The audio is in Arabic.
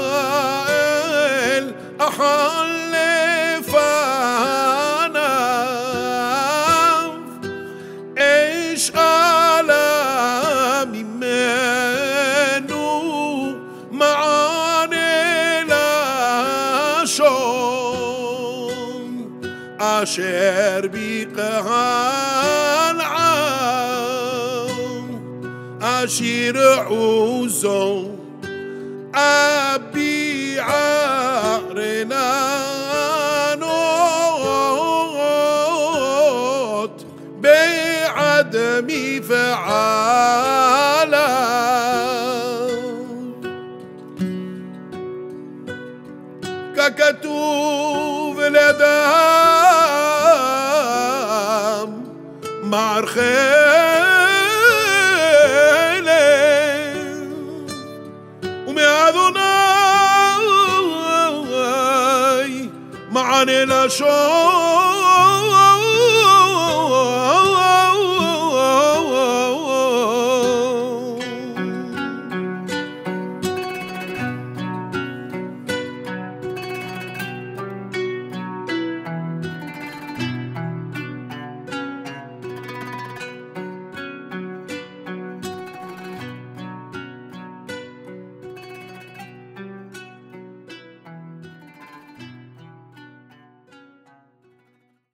دلائل أحلف أنا إيش ألامي منو معاني لا شوم. أشير بقهان العام أشير عوزون أبي عرنانوت بعدم فعالا. ككتوب لدام مع الخير. מענה לשון